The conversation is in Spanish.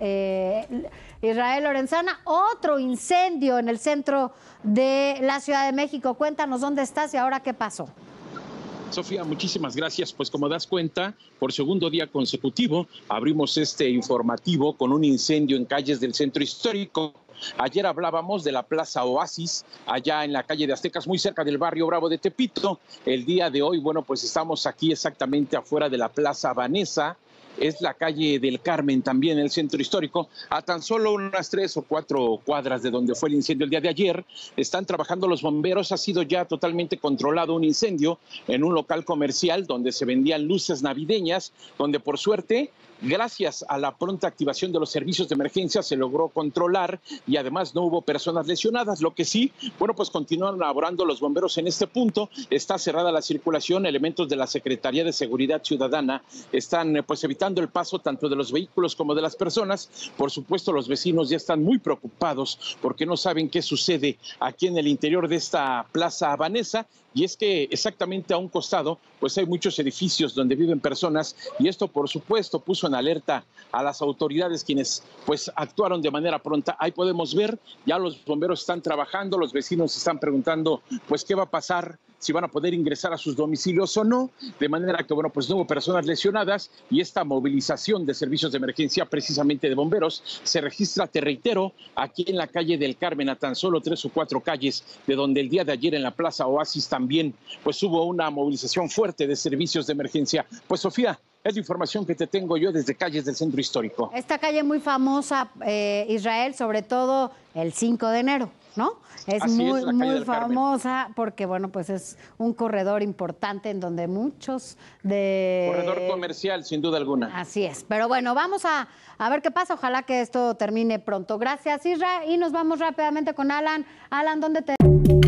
eh, Israel Lorenzana, otro incendio en el centro de la Ciudad de México. Cuéntanos dónde estás y ahora qué pasó. Sofía, muchísimas gracias. Pues como das cuenta, por segundo día consecutivo abrimos este informativo con un incendio en calles del centro histórico. Ayer hablábamos de la Plaza Oasis, allá en la calle de Aztecas, muy cerca del barrio Bravo de Tepito. El día de hoy, bueno, pues estamos aquí exactamente afuera de la Plaza Vanessa, es la calle del Carmen, también el centro histórico, a tan solo unas tres o cuatro cuadras de donde fue el incendio el día de ayer. Están trabajando los bomberos, ha sido ya totalmente controlado un incendio en un local comercial donde se vendían luces navideñas, donde por suerte Gracias a la pronta activación de los servicios de emergencia se logró controlar y además no hubo personas lesionadas. Lo que sí, bueno, pues continúan laborando los bomberos en este punto. Está cerrada la circulación. Elementos de la Secretaría de Seguridad Ciudadana están pues evitando el paso tanto de los vehículos como de las personas. Por supuesto, los vecinos ya están muy preocupados porque no saben qué sucede aquí en el interior de esta plaza habanesa y es que exactamente a un costado pues hay muchos edificios donde viven personas y esto por supuesto puso en alerta a las autoridades quienes pues actuaron de manera pronta. Ahí podemos ver, ya los bomberos están trabajando, los vecinos están preguntando pues qué va a pasar si van a poder ingresar a sus domicilios o no, de manera que, bueno, pues no hubo personas lesionadas y esta movilización de servicios de emergencia, precisamente de bomberos, se registra, te reitero, aquí en la calle del Carmen, a tan solo tres o cuatro calles, de donde el día de ayer en la Plaza Oasis también, pues hubo una movilización fuerte de servicios de emergencia. Pues Sofía, es la información que te tengo yo desde calles del centro histórico. Esta calle muy famosa, eh, Israel, sobre todo el 5 de enero. ¿no? Es muy, muy famosa porque, bueno, pues es un corredor importante en donde muchos de... Corredor comercial, sin duda alguna. Así es. Pero bueno, vamos a, a ver qué pasa. Ojalá que esto termine pronto. Gracias, Isra. Y nos vamos rápidamente con Alan. Alan, ¿dónde te...